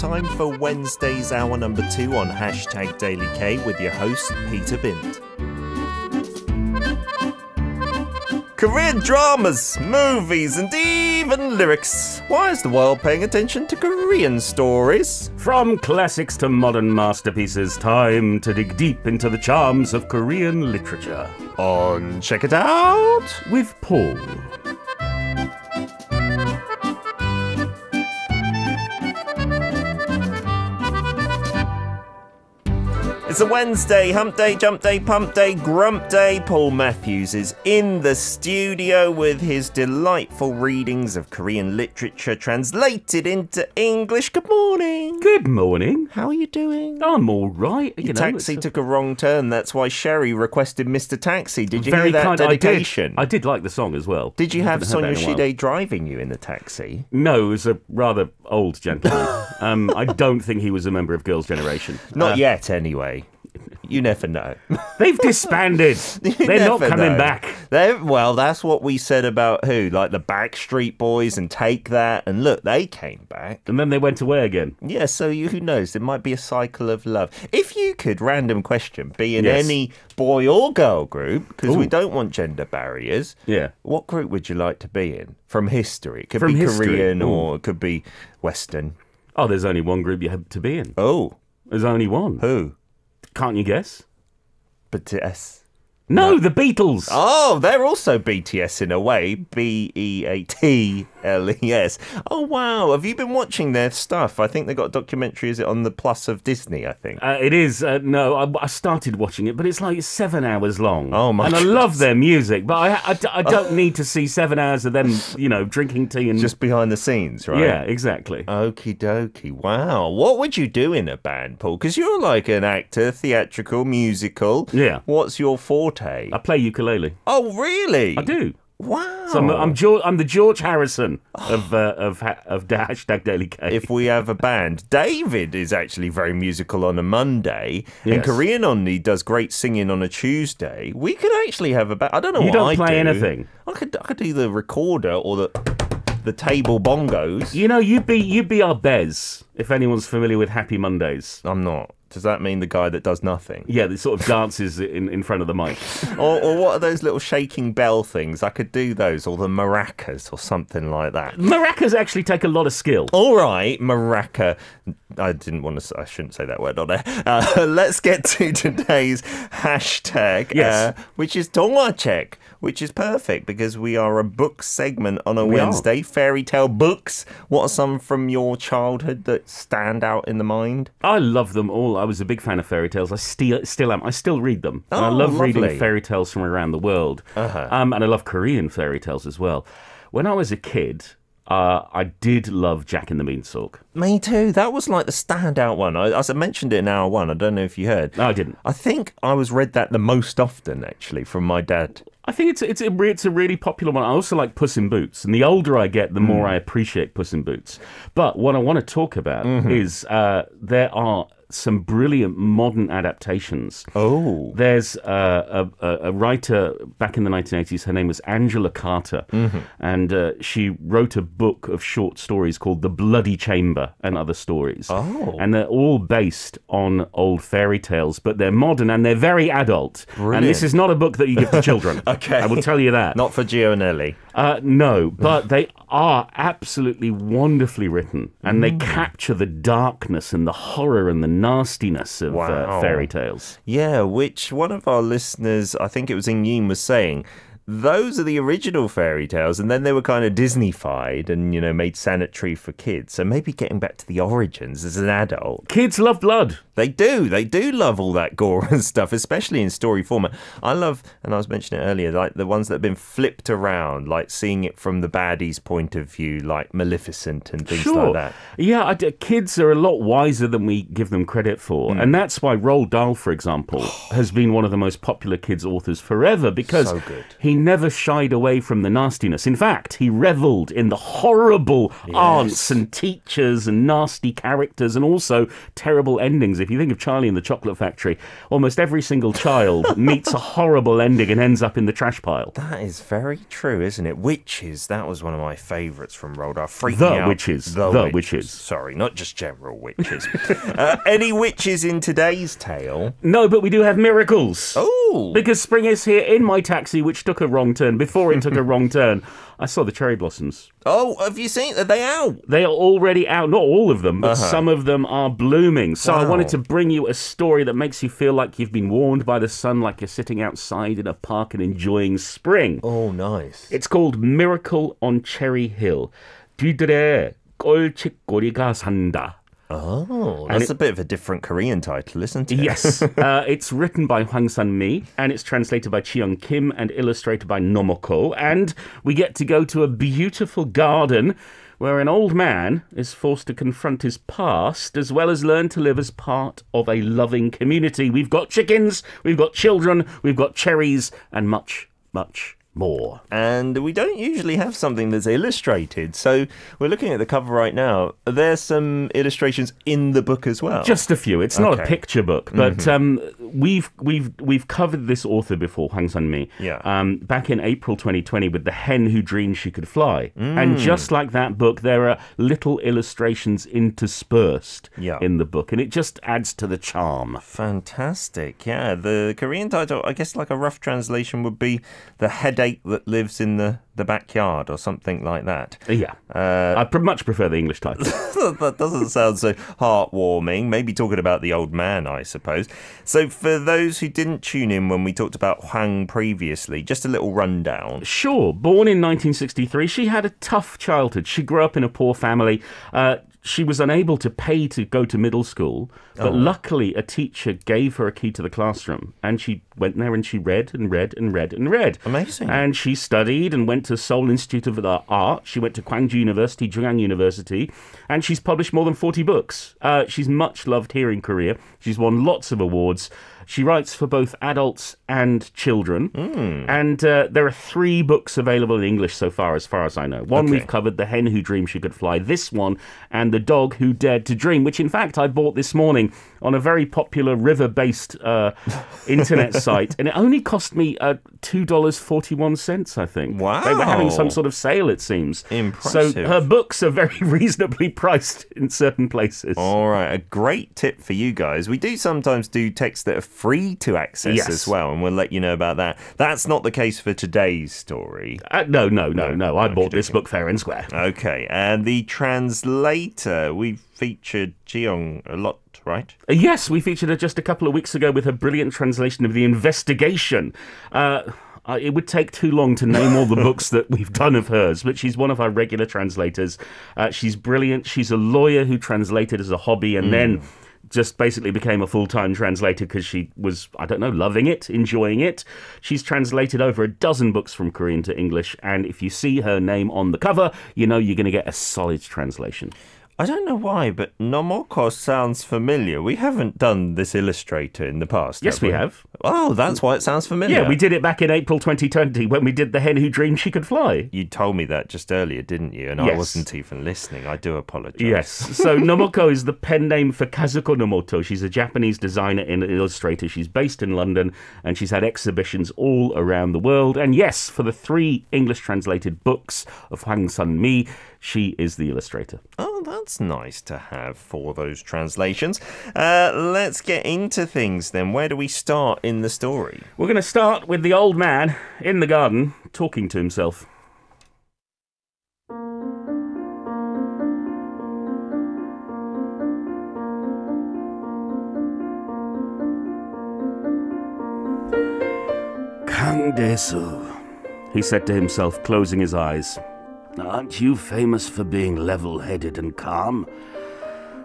time for Wednesday's hour number two on hashtag Daily K with your host, Peter Bint. Korean dramas, movies, and even lyrics. Why is the world paying attention to Korean stories? From classics to modern masterpieces, time to dig deep into the charms of Korean literature. On Check It Out! With Paul. It's a Wednesday, hump day, jump day, pump day, grump day. Paul Matthews is in the studio with his delightful readings of Korean literature translated into English. Good morning. Good morning. How are you doing? I'm all right. You Your know, taxi took a wrong turn. That's why Sherry requested Mr. Taxi. Did you very hear that kind. dedication? I did. I did like the song as well. Did you I have Sonia that in a while. Shide driving you in the taxi? No, it was a rather old gentleman. um, I don't think he was a member of Girls' Generation. Not Uh, yet, anyway. You never know. They've disbanded. They're not coming know. back. They're, well, that's what we said about who? Like the Backstreet Boys and Take That. And look, they came back. And then they went away again. Yeah, so you, who knows? It might be a cycle of love. If you could, random question, be in Yes. any boy or girl group, because we don't want gender barriers, Yeah. what group would you like to be in? From history. It could From be history. Korean Ooh. or it could be Western. Oh, there's only one group you have to be in. Oh, There's only one. who? Can't you guess? BTS. No, the Beatles. Oh, they're also BTS in a way. B E A T L E S. Oh, wow. Have you been watching their stuff? I think they got a documentary, is it on the Plus of Disney, I think? Uh, it is. Uh, no, I, I started watching it, but it's like seven hours long. Oh, my And I love their music, but I, I, I don't need to see seven hours of them, you know, drinking tea and Just behind the scenes, right? yeah, exactly. Okie dokie. Wow. What would you do in a band, Paul? Because you're like an actor, theatrical, musical. Yeah. What's your forte? I play ukulele. oh, really? I do. Wow. So I'm, I'm, George, I'm the George Harrison of uh, of of hashtag Daily K. if we have a band. David is actually very musical on a Monday, and Korean Onni does great singing on a Tuesday. We could actually have a band. I don't know You what don't I play do. anything. I could I could do the recorder or the the table bongos. you know, you'd be you'd be our Bez if anyone's familiar with Happy Mondays. I'm not. Does that mean the guy that does nothing? Yeah, the sort of dances in, in front of the mic. or, or what are those little shaking bell things? I could do those, or the maracas, or something like that. Maracas actually take a lot of skill. All right, maraca. I didn't want to. I shouldn't say that word on there. Uh, let's get to today's hashtag, Yes. uh, which is Check, which is perfect because we are a book segment on a We are. Wednesday. Fairy tale books. What are some from your childhood that stand out in the mind? I love them all. I was a big fan of fairy tales. I still still am. I still read them. and I Oh, love lovely. reading fairy tales from around the world. Uh-huh. Um, and I love Korean fairy tales as well. When I was a kid, uh, I did love Jack and the Beanstalk. Me too. That was like the standout one. I, as I mentioned it in hour one. I don't know if you heard. No, I didn't. I think I was read that the most often, actually, from my dad. I think it's it's a, it's a really popular one. I also like Puss in Boots, and the older I get, the Hmm. more I appreciate Puss in Boots. But what I want to talk about Mm-hmm. is uh, there are some brilliant modern adaptations. Oh. There's uh, a, a, a writer back in the 1980s. Her name was Angela Carter, Mm-hmm. and uh, she wrote a book of short stories called The Bloody Chamber and Other Stories. Oh. And they're all based on old fairy tales, but they're modern and they're very adult. Brilliant. And this is not a book that you give to children. Okay. I will tell you that. Not for Gionelli. Uh, no, but they are absolutely wonderfully written, and they capture the darkness and the horror and the nastiness of Wow. uh, fairy tales. Yeah, which one of our listeners, I think it was in Yin, was saying. Those are the original fairy tales, and then they were kind of Disneyfied and, you know, made sanitary for kids. So maybe getting back to the origins as an adult. Kids love blood. They do. They do love all that gore and stuff, especially in story format. I love, and I was mentioning it earlier, like the ones that have been flipped around, like seeing it from the baddie's point of view, like Maleficent and things Sure. like that. Yeah, I d- kids are a lot wiser than we give them credit for. Hmm. And that's why Roald Dahl, for example, has been one of the most popular kids authors forever because So good. he never shied away from the nastiness. In fact, he revelled in the horrible aunts and teachers and nasty characters and also terrible endings. If you think of Charlie and the Chocolate Factory, almost every single child meets a horrible ending and ends up in the trash pile. That is very true, isn't it? Witches, that was one of my favourites from Roald Dahl. Freaked The out. witches, the witches. Sorry, not just general witches. uh, any witches in today's tale? No, but we do have miracles. Oh, Because spring is here in my taxi, which took a wrong turn. Before it took a wrong turn, I saw the cherry blossoms. oh, have you seen? Are they out? They are already out. Not all of them, but some of them are blooming. So I Wow. wanted to bring you a story that makes you feel like you've been warmed by the sun, like you're sitting outside in a park and enjoying spring. Oh, nice. It's called Miracle on Cherry Hill. 뒤들에 꼴치꼬리가 산다. Oh, that's a bit of a different Korean title, isn't it? Yes, uh, it's written by Hwang Sun Mi and it's translated by Chiyoung Kim and illustrated by Nomoco. And we get to go to a beautiful garden where an old man is forced to confront his past as well as learn to live as part of a loving community. We've got chickens, we've got children, we've got cherries, and much, much more. and we don't usually have something that's illustrated. So we're looking at the cover right now. Are there some illustrations in the book as well? Just a few. It's not a picture book, but um, we've we've we've covered this author before, Hwang Sun Mi. Yeah. Um, back in April 2020 with the hen who dreamed she could fly, and just like that book, there are little illustrations interspersed Yeah. in the book, and it just adds to the charm. Fantastic. Yeah, the Korean title, I guess like a rough translation would be The Headache That Lives in the, the Backyard or something like that. Yeah. Uh, I pr- much prefer the English title. that doesn't sound so heartwarming. Maybe talking about the old man, I suppose. So, for those who didn't tune in when we talked about Hwang previously, just a little rundown. Sure. Born in 1963, she had a tough childhood. She grew up in a poor family. Uh, she was unable to pay to go to middle school, but luckily a teacher gave her a key to the classroom, and she went there and she read and read and read and read. Amazing. And she studied and went to Seoul Institute of the Art. She went to Gwangju University, Chung-Ang University, and she's published more than 40 books. Uh, she's much loved here in Korea. She's won lots of awards. She writes for both adults and children. And uh, there are three books available in English so far, as far as I know. One Okay. we've covered, The Hen Who Dreamed She Could Fly. This one, and The Dog Who Dared to Dream, which in fact I bought this morning on a very popular river based uh, internet site. And it only cost me uh, $2.41, I think. Wow. They were having some sort of sale, it seems. Impressive. So her books are very reasonably priced in certain places. All right, a great tip for you guys. We do sometimes do texts that are free to access Yes. as well, and we'll let you know about that. That's not the case for today's story. Uh, no, no, no, no. I bought this book fair and square. Okay, and the translator, we featured Jeong a lot, right? Uh, Yes, we featured her just a couple of weeks ago with her brilliant translation of The Investigation. Uh, it would take too long to name all the books that we've done of hers, but she's one of our regular translators. Uh, she's brilliant. She's a lawyer who translated as a hobby and then just basically became a full time translator because she was, I don't know, loving it, enjoying it. She's translated over a dozen books from Korean to English, and if you see her name on the cover, you know you're going to get a solid translation. I don't know why, but Nomoco sounds familiar. We haven't done this illustrator in the past. Yes, we have. Oh, that's why it sounds familiar. Yeah, we did it back in April 2020 when we did The Hen Who Dreamed She Could Fly. You told me that just earlier, didn't you? And I wasn't even listening. I do apologize. Yes. So Nomoco is the pen name for Kazuko Nomoto. She's a Japanese designer and illustrator. She's based in London and she's had exhibitions all around the world. And yes, for the three English translated books of Hwang Sun Mi, she is the illustrator. Oh, that's nice to have for those translations. Uh, let's get into things then. Where do we start in the story? We're going to start with the old man in the garden talking to himself. Kang Desu, he said to himself, closing his eyes. Aren't you famous for being level headed and calm?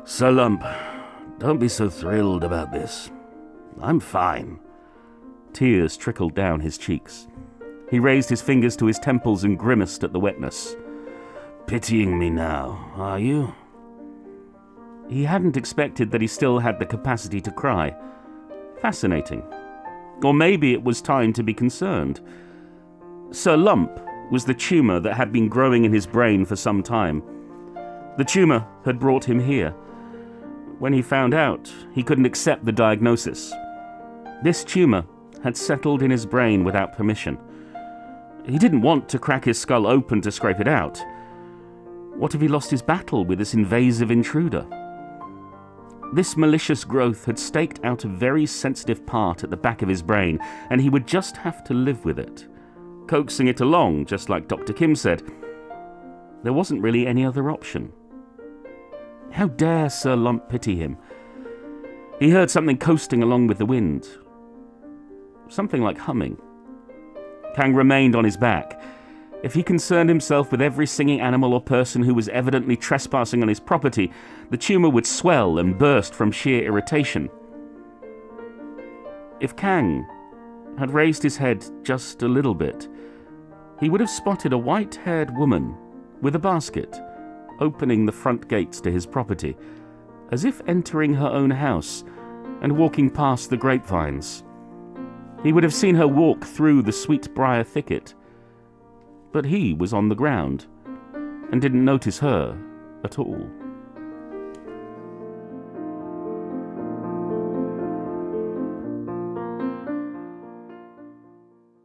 Sir Lump, don't be so thrilled about this. I'm fine. Tears trickled down his cheeks. He raised his fingers to his temples and grimaced at the wetness. Pitying me now, are you? He hadn't expected that he still had the capacity to cry. Fascinating. Or maybe it was time to be concerned. Sir Lump was the tumour that had been growing in his brain for some time. The tumour had brought him here. When he found out, he couldn't accept the diagnosis. This tumour had settled in his brain without permission. He didn't want to crack his skull open to scrape it out. What if he lost his battle with this invasive intruder? This malicious growth had staked out a very sensitive part at the back of his brain, and he would just have to live with it, coaxing it along, just like Dr. Kim said. There wasn't really any other option. How dare Sir Lump pity him? He heard something coasting along with the wind. Something like humming. Kang remained on his back. If he concerned himself with every singing animal or person who was evidently trespassing on his property, the tumour would swell and burst from sheer irritation. If Kang had raised his head just a little bit, he would have spotted a white haired woman with a basket opening the front gates to his property, as if entering her own house and walking past the grapevines. He would have seen her walk through the sweet briar thicket, but he was on the ground and didn't notice her at all.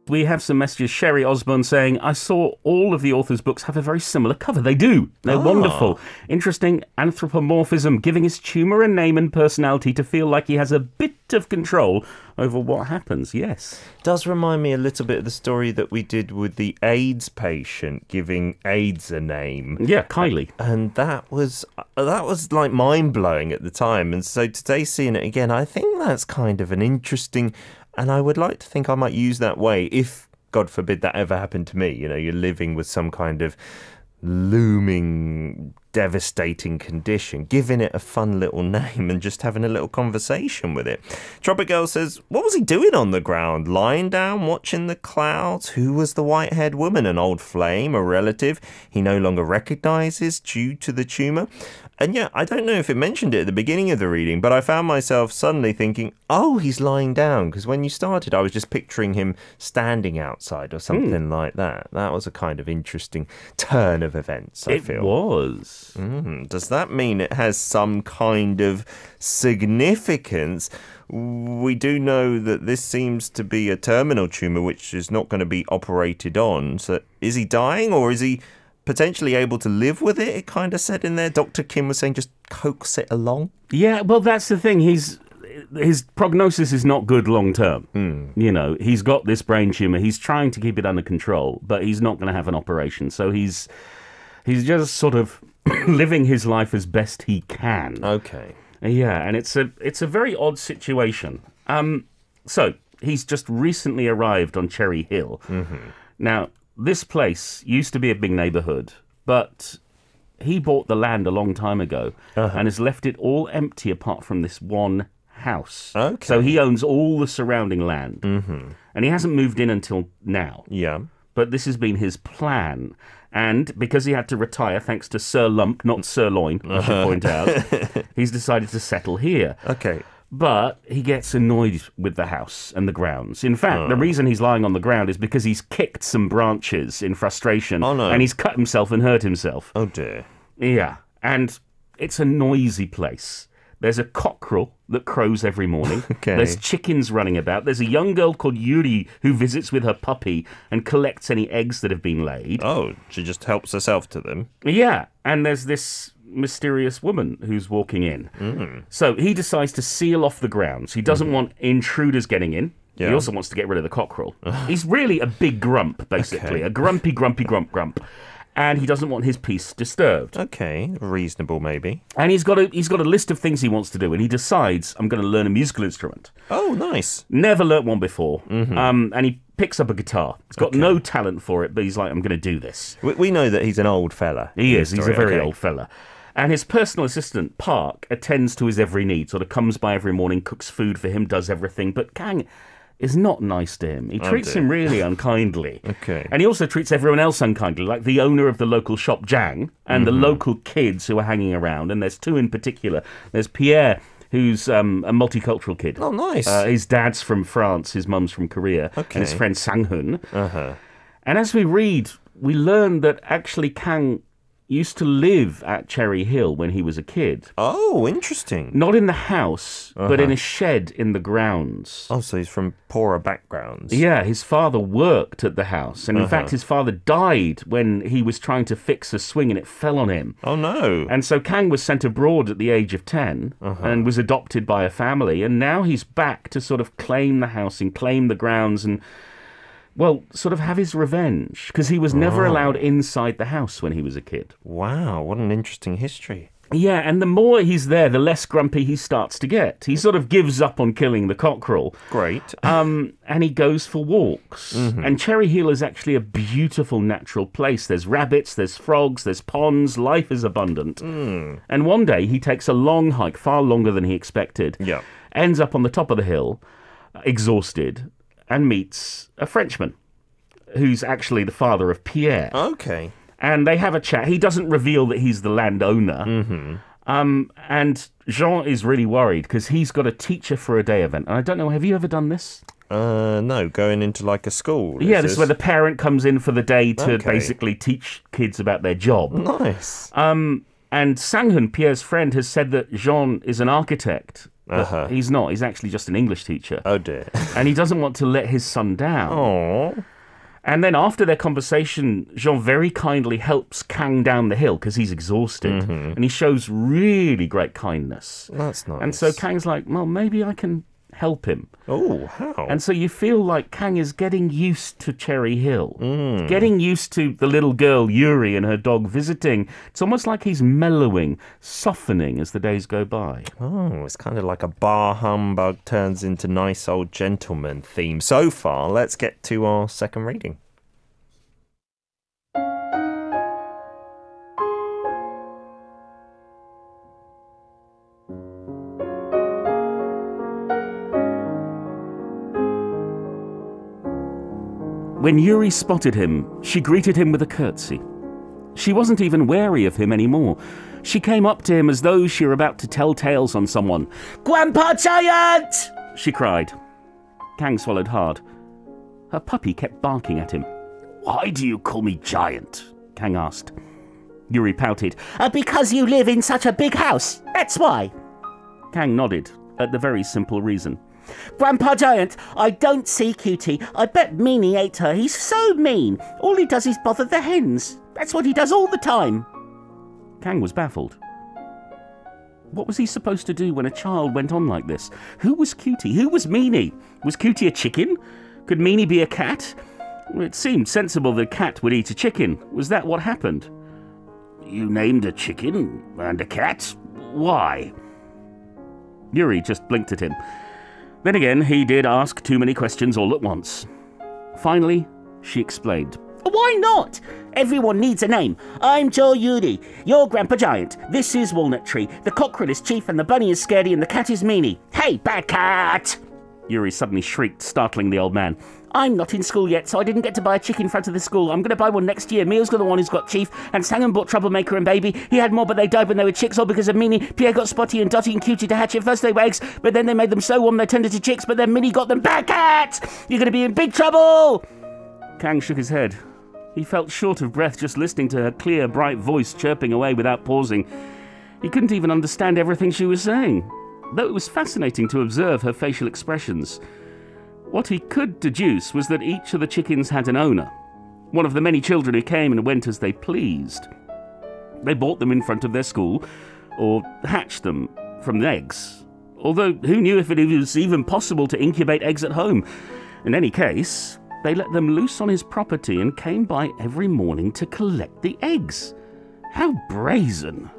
We have some messages. Sherry Osborne saying, I saw all of the author's books have a very similar cover. They do. They're Ah. wonderful. Interesting anthropomorphism, giving his tumour a name and personality to feel like he has a bit of control over what happens. Yes. Does remind me a little bit of the story that we did with the AIDS patient giving AIDS a name. Yeah, Kylie. and that was that was like mind blowing at the time. And so today, seeing it again, I think that's kind of an interesting, and I would like to think I might use that way if God forbid that ever happened to me. You know, you're living with some kind of looming devastating condition, giving it a fun little name and just having a little conversation with it. Tropic Girl says, What was he doing on the ground? Lying down, watching the clouds? Who was the white haired woman? An old flame, a relative he no longer recognizes due to the tumour? And yeah, I don't know if it mentioned it at the beginning of the reading, but I found myself suddenly thinking, oh, he's lying down. Because when you started, I was just picturing him standing outside or hmm. something like that. That was a kind of interesting turn of events, I it feel. It was. Mm, does that mean it has some kind of significance? We do know that this seems to be a terminal tumour which is not going to be operated on. So is he dying or is he potentially able to live with it? It kind of said in there. Dr. Kim was saying just coax it along. Yeah, well, that's the thing. He's his prognosis is not good long term. You know, he's got this brain tumor. He's trying to keep it under control, but he's not going to have an operation. So he's he's just sort of living his life as best he can. Okay. Yeah, and it's a it's a very odd situation. Um, so he's just recently arrived on Cherry Hill. Now, this place used to be a big neighborhood, but he bought the land a long time ago and has left it all empty apart from this one house. Okay. So he owns all the surrounding land, mm-hmm. and he hasn't moved in until now. Yeah. But this has been his plan. And because he had to retire thanks to Sir Lump, not Sirloin, I should uh-huh. point out, he's decided to settle here. Okay. But he gets annoyed with the house and the grounds. In fact, the reason he's lying on the ground is because he's kicked some branches in frustration Oh, no. and he's cut himself and hurt himself. Oh dear. Yeah. And it's a noisy place. There's a cockerel that crows every morning. Okay. There's chickens running about. There's a young girl called Yuri who visits with her puppy and collects any eggs that have been laid. Oh, she just helps herself to them. Yeah, and there's this mysterious woman who's walking in. Mm. So he decides to seal off the grounds. He doesn't want intruders getting in. He Mm-hmm. Also wants to get rid of the cockerel. He's really a big grump, basically. Okay. A grumpy, grumpy, grump, grump. And he doesn't want his peace disturbed. Okay, reasonable maybe. And he's got a he's got a list of things he wants to do, and he decides I'm going to learn a musical instrument. Oh, nice. Never learnt one before. Um, and he picks up a guitar. He's got no talent for it, but he's like, I'm going to do this. We, we know that he's an old fella. He is. He's a very Okay. old fella. And his personal assistant, Park, attends to his every need, sort of comes by every morning, cooks food for him, does everything. But Kang is not nice to him. He treats dear. him really unkindly. Okay. And he also treats everyone else unkindly, like the owner of the local shop, Jang, and the local kids who are hanging around. And there's two in particular. There's Pierre, who's um, a multicultural kid. Oh, nice. Uh, his dad's from France, his mum's from Korea, and his Okay. friend Sanghun. uh-huh. And as we read, we learn that actually Kang used to live at Cherry Hill when he was a kid. Oh, interesting. Not in the house, but in uh-huh. a shed in the grounds. Oh, so he's from poorer backgrounds. Yeah, his father worked at the house. And in uh-huh. fact, his father died when he was trying to fix a swing and it fell on him. Oh no. And so Kang was sent abroad at the age of 10 uh-huh. and was adopted by a family. And now he's back to sort of claim the house and claim the grounds and, well, sort of have his revenge because he was never allowed inside the house when he was a kid. Wow, what an interesting history. Yeah, and the more he's there, the less grumpy he starts to get. He sort of gives up on killing the cockerel. Great. Um, and he goes for walks. And Cherry Hill is actually a beautiful natural place. There's rabbits, there's frogs, there's ponds, life is abundant. And one day he takes a long hike, far longer than he expected. Yeah. Ends up on the top of the hill, exhausted, and meets a Frenchman who's actually the father of Pierre. Okay. And they have a chat. He doesn't reveal that he's the landowner. Mm-hmm. Um, and Jean is really worried because he's got a teacher for a day event. And I don't know, have you ever done this? Uh, no, going into like a school. yeah, this is where the parent comes in for the day to Okay. basically teach kids about their job. Nice. Um, and Sanghun, Pierre's friend, has said that Jean is an architect. Uh-huh. He's not. He's actually just an English teacher. Oh dear. and he doesn't want to let his son down. Oh. And then after their conversation, Jean very kindly helps Kang down the hill because he's exhausted. And he shows really great kindness. That's nice. And so Kang's like, well, maybe I can help him. Oh, how? And so you feel like Kang is getting used to Cherry Hill, mm. getting used to the little girl Yuri and her dog visiting. It's almost like he's mellowing, softening as the days go by. Oh, it's kind of like a bar humbug turns into nice old gentleman theme. So far, let's get to our second reading. When Yuri spotted him, she greeted him with a curtsy. She wasn't even wary of him anymore. She came up to him as though she were about to tell tales on someone. Grandpa Giant! she cried. Kang swallowed hard. Her puppy kept barking at him. Why do you call me Giant? Kang asked. Yuri pouted. "Uh, because you live in such a big house. That's why. Kang nodded at the very simple reason. Grandpa Giant, I don't see Cutie. I bet Meanie ate her. He's so mean. All he does is bother the hens. That's what he does all the time. Kang was baffled. What was he supposed to do when a child went on like this? Who was Cutie? Who was Meanie? Was Cutie a chicken? Could Meanie be a cat? It seemed sensible a cat would eat a chicken. Was that what happened? You named a chicken and a cat? Why? Yuri just blinked at him. Then again, he did ask too many questions all at once. Finally, she explained. Why not? Everyone needs a name. I'm Joe Yuri. You're Grandpa Giant. This is Walnut Tree. The cockerel is Chief and the bunny is Scaredy and the cat is Meanie. Hey, bad cat! Yuri suddenly shrieked, startling the old man. I'm not in school yet, so I didn't get to buy a chick in front of the school. I'm going to buy one next year. Meal's got the one who's got Chief, and Sanghun bought Troublemaker and Baby. He had more, but they died when they were chicks, all because of Meanie. Pierre got Spotty and Dotty and Cutie to hatch it. First they were eggs, but then they made them so warm they turned into chicks, but then Meanie got them. back at! You're going to be in big trouble! Kang shook his head. He felt short of breath just listening to her clear, bright voice chirping away without pausing. He couldn't even understand everything she was saying, though it was fascinating to observe her facial expressions. What he could deduce was that each of the chickens had an owner, one of the many children who came and went as they pleased. They bought them in front of their school, or hatched them from the eggs. Although, who knew if it was even possible to incubate eggs at home? In any case, they let them loose on his property and came by every morning to collect the eggs. How brazen!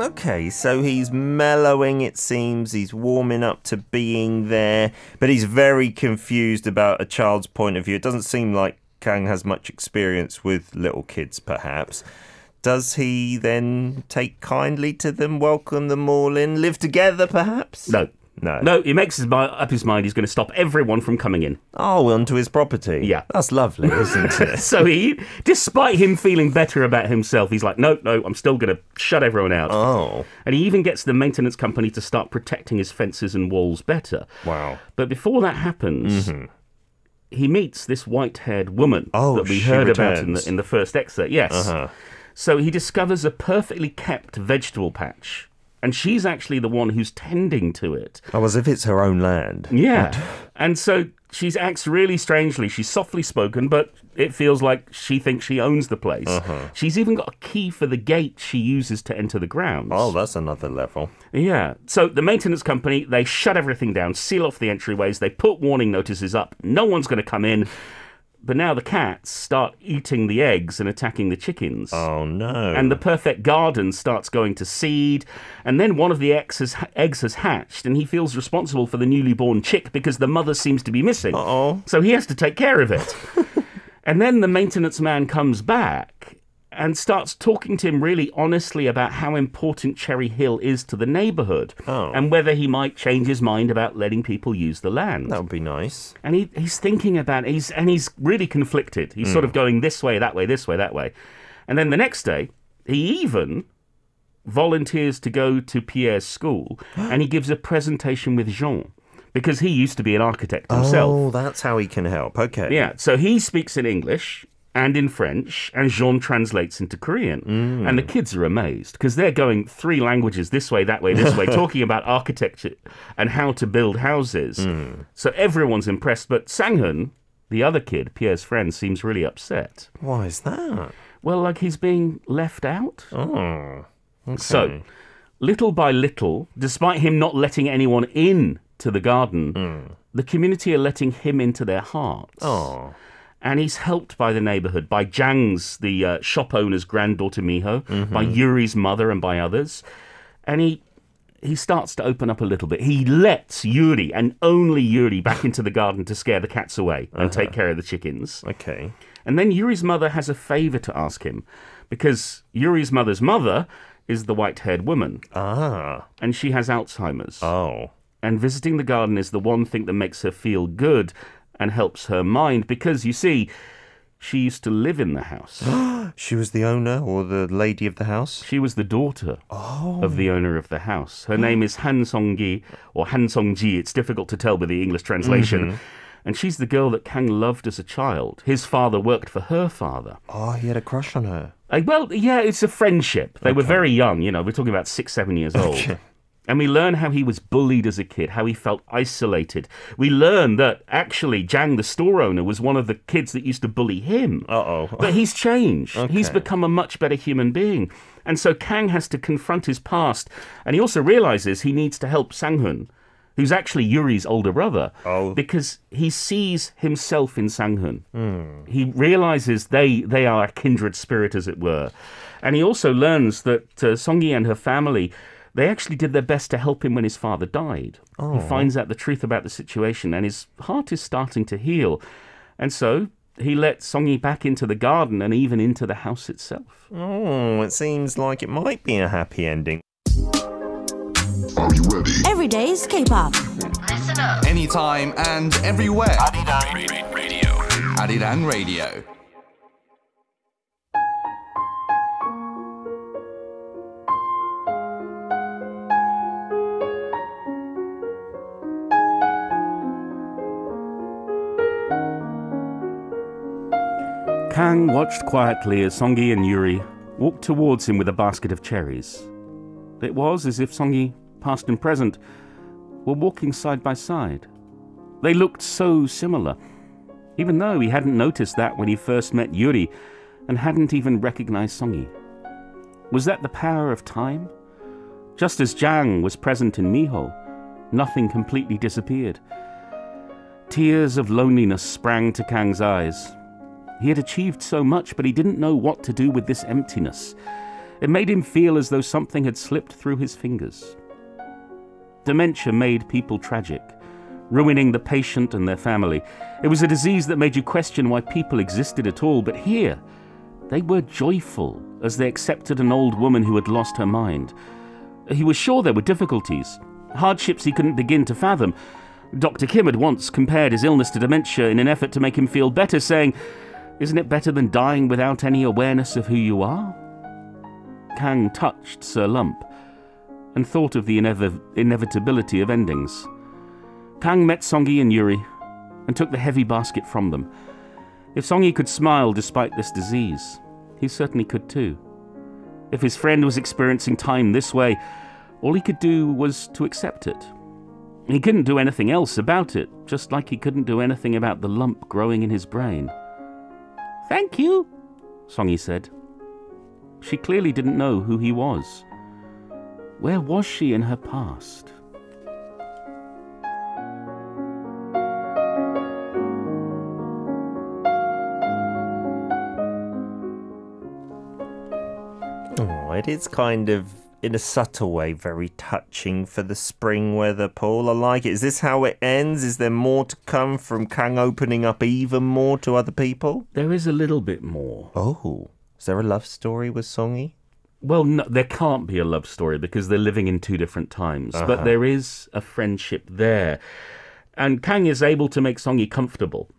Okay, so he's mellowing, it seems. He's warming up to being there, but he's very confused about a child's point of view. It doesn't seem like Kang has much experience with little kids, perhaps. Does he then take kindly to them, welcome them all in, live together, perhaps? No, No. No, he makes his mi- up his mind he's going to stop everyone from coming in. Oh, onto his property. Yeah. That's lovely, isn't it? So he, despite him feeling better about himself, he's like, no, no, I'm still going to shut everyone out. oh. And he even gets the maintenance company to start protecting his fences and walls better. Wow. But before that happens, he meets this white-haired woman Oh, that we heard about in the in the first excerpt. Yes. Uh-huh. So he discovers a perfectly kept vegetable patch, and she's actually the one who's tending to it. Oh, as if it's her own land. Yeah. And so she acts really strangely. She's softly spoken, but it feels like she thinks she owns the place. Uh-huh. She's even got a key for the gate she uses to enter the grounds. Oh, that's another level. Yeah. So the maintenance company, they shut everything down, seal off the entryways, they put warning notices up. No one's going to come in. But now the cats start eating the eggs and attacking the chickens. Oh, no. And the perfect garden starts going to seed, and then one of the eggs has, eggs has hatched, and he feels responsible for the newly born chick because the mother seems to be missing. Uh-oh. So he has to take care of it. and then the maintenance man comes back and starts talking to him really honestly about how important Cherry Hill is to the neighborhood Oh. and whether he might change his mind about letting people use the land. That would be nice. And he, he's thinking about it, he's and he's really conflicted. He's sort of hmm. going this way, that way, this way, that way. And then the next day, he even volunteers to go to Pierre's school and he gives a presentation with Jean because he used to be an architect himself. Oh, that's how he can help. Okay. Yeah, so he speaks in English and in French, and Jean translates into Korean. And the kids are amazed because they're going three languages this way, that way, this way, talking about architecture and how to build houses. Hmm. So everyone's impressed, but Sanghun, the other kid, Pierre's friend, seems really upset. Why is that? Well, like he's being left out. Oh. So, little by little, despite him not letting anyone in to the garden, hmm. the community are letting him into their hearts. Oh. And he's helped by the neighborhood, by Jang's, the uh, shop owner's granddaughter Miho, by Yuri's mother, and by others. And he he starts to open up a little bit. He lets Yuri and only Yuri back into the garden to scare the cats away and take care of the chickens. Okay. And then Yuri's mother has a favor to ask him because Yuri's mother's mother is the white haired woman Ah. and she has Alzheimer's. Oh. And visiting the garden is the one thing that makes her feel good and helps her mind because you see, she used to live in the house. She was the owner or the lady of the house? She was the daughter of the owner of the house. Her name is Han Song-gi or Han Song-ji. It's difficult to tell with the English translation. And she's the girl that Kang loved as a child. His father worked for her father. Oh, he had a crush on her. Uh, well, yeah, it's a friendship. They were very young, you know, we're talking about six, seven years old. And we learn how he was bullied as a kid, how he felt isolated. We learn that actually Jang, the store owner, was one of the kids that used to bully him. Uh-oh. But he's changed. He's become a much better human being. And so Kang has to confront his past. And he also realizes he needs to help Sanghun, who's actually Yuri's older brother, Oh. because he sees himself in Sanghun. He realizes they, they are a kindred spirit, as it were. And he also learns that uh, Songi and her family, they actually did their best to help him when his father died. He oh. finds out the truth about the situation, and his heart is starting to heal. And so he let Songi back into the garden and even into the house itself. Oh, it seems like it might be a happy ending. Are you ready? Every day is K-pop. Listen up. anytime and everywhere. Arirang Radio. Arirang Radio. Watched quietly as Songi and Yuri walked towards him with a basket of cherries. It was as if Songi, past and present, were walking side by side. They looked so similar, even though he hadn't noticed that when he first met Yuri and hadn't even recognized Songi. Was that the power of time? Just as Jang was present in Miho, nothing completely disappeared. Tears of loneliness sprang to Kang's eyes. He had achieved so much, but he didn't know what to do with this emptiness. It made him feel as though something had slipped through his fingers. Dementia made people tragic, ruining the patient and their family. It was a disease that made you question why people existed at all, but here, they were joyful as they accepted an old woman who had lost her mind. He was sure there were difficulties, hardships he couldn't begin to fathom. Dr. Kim had once compared his illness to dementia in an effort to make him feel better, saying, Isn't it better than dying without any awareness of who you are? Kang touched Sir Lump and thought of the inev- inevitability of endings. Kang met Songi and Yuri and took the heavy basket from them. If Songi could smile despite this disease, he certainly could too. If his friend was experiencing time this way, all he could do was to accept it. He couldn't do anything else about it, just like he couldn't do anything about the lump growing in his brain. Thank you, Songi said. She clearly didn't know who he was. Where was she in her past? Oh, it is kind of, in a subtle way, very touching for the spring weather, Paul. I like it. Is this how it ends? Is there more to come from Kang opening up even more to other people? There is a little bit more. Oh, is there a love story with Songi? Well, no, there can't be a love story because they're living in two different times, but uh-huh. there is a friendship there. And Kang is able to make Songi comfortable.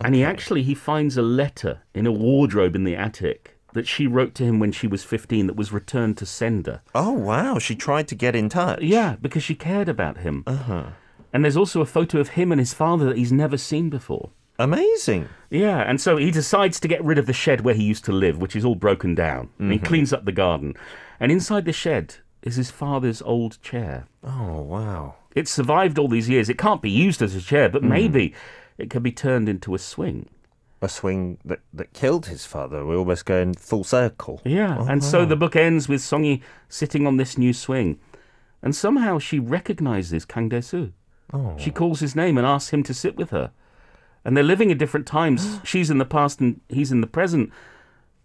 And he actually he finds a letter in a wardrobe in the attic that she wrote to him when she was 15 that was returned to sender. Oh, wow. She tried to get in touch. Yeah, because she cared about him. Uh-huh. And there's also a photo of him and his father that he's never seen before. Amazing. Yeah, and so he decides to get rid of the shed where he used to live, which is all broken down. And he cleans up the garden. And inside the shed is his father's old chair. Oh, wow. It's survived all these years. It can't be used as a chair, but maybe it can be turned into a swing. A swing that, that killed his father. We're almost going full circle. Yeah, oh, and so the book ends with Songi sitting on this new swing. And somehow she recognizes Kang Desu. Oh. She calls his name and asks him to sit with her. And they're living at different times. She's in the past and he's in the present.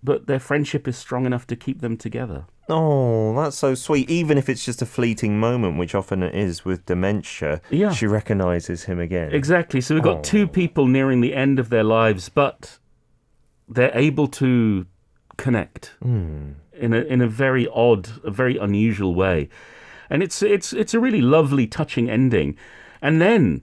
But their friendship is strong enough to keep them together. Oh, that's so sweet. Even if it's just a fleeting moment, which often it is with dementia, Yeah. she recognizes him again. Exactly. So we've got Oh. two people nearing the end of their lives, but they're able to connect hmm. in a in a very odd, a very unusual way, and it's it's it's a really lovely, touching ending. And then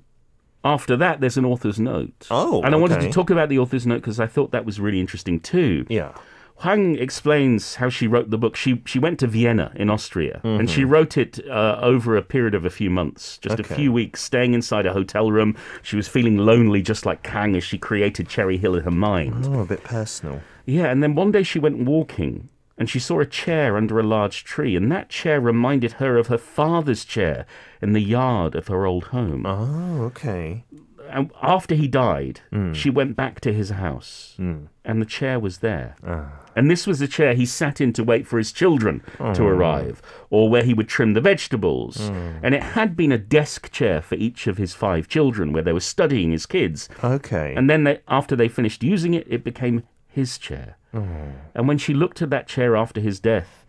after that, there's an author's note. Oh, and I wanted to talk about the author's note because I thought that was really interesting too. Yeah. Hwang explains how she wrote the book. She she went to Vienna in Austria, and she wrote it uh, over a period of a few months, just a few weeks, staying inside a hotel room. She was feeling lonely, just like Kang, as she created Cherry Hill in her mind. Oh, a bit personal. Yeah, and then one day she went walking, and she saw a chair under a large tree, and that chair reminded her of her father's chair in the yard of her old home. Oh, okay. And after he died, hmm. she went back to his house, hmm. and the chair was there. Ah. And this was the chair he sat in to wait for his children to oh. arrive, or where he would trim the vegetables. Hmm. And it had been a desk chair for each of his five children, where they were studying his kids. Okay. And then they, after they finished using it, it became his chair. Mm. And when she looked at that chair after his death,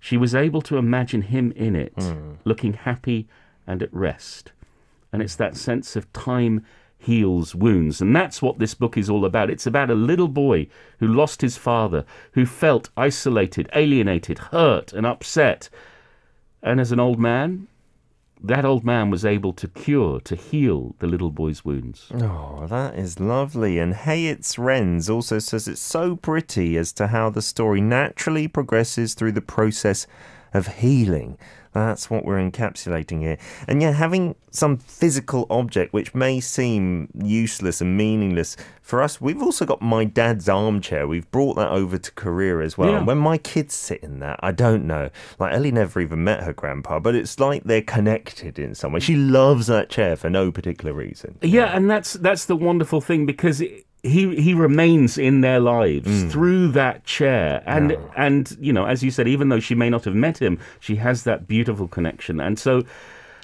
she was able to imagine him in it, mm. looking happy and at rest. And it's that sense of time heals wounds. And that's what this book is all about. It's about a little boy who lost his father, who felt isolated, alienated, hurt, and upset. And as an old man, that old man was able to cure, to heal the little boy's wounds. Oh, that is lovely. And Hayit's Wrens also says it's so pretty as to how the story naturally progresses through the process of healing. That's what we're encapsulating here. And yeah, having some physical object which may seem useless and meaningless for us, we've also got my dad's armchair. We've brought that over to Korea as well. Yeah. And when my kids sit in that, I don't know. Like Ellie never even met her grandpa, but it's like they're connected in some way. She loves that chair for no particular reason. Yeah, and that's that's the wonderful thing because it, he he remains in their lives mm. through that chair, and and you know, as you said, even though she may not have met him, she has that beautiful connection, and so.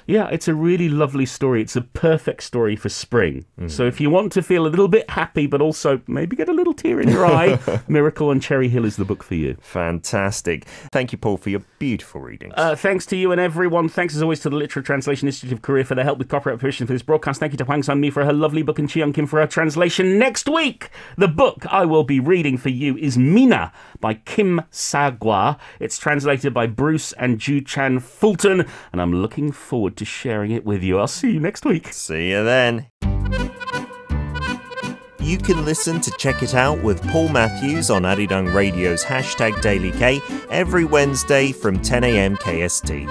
Yeah, it's a really lovely story. It's a perfect story for spring. So if you want to feel a little bit happy, but also maybe get a little tear in your eye, Miracle on Cherry Hill is the book for you. Fantastic. Thank you, Paul, for your beautiful readings. Uh, thanks to you and everyone. Thanks as always to the Literary Translation Institute of Korea for their help with copyright permission for this broadcast. Thank you to Hwang Sun Mi for her lovely book and Chiyoung Kim for her translation. Next week, the book I will be reading for you is Mina by Kim Sagwa. It's translated by Bruce and Ju Chan Fulton, and I'm looking forward to sharing it with you. I'll see you next week. See you then. You can listen to Check It Out with Paul Matthews on Arirang Radio's hashtag Daily K every Wednesday from 10am KST.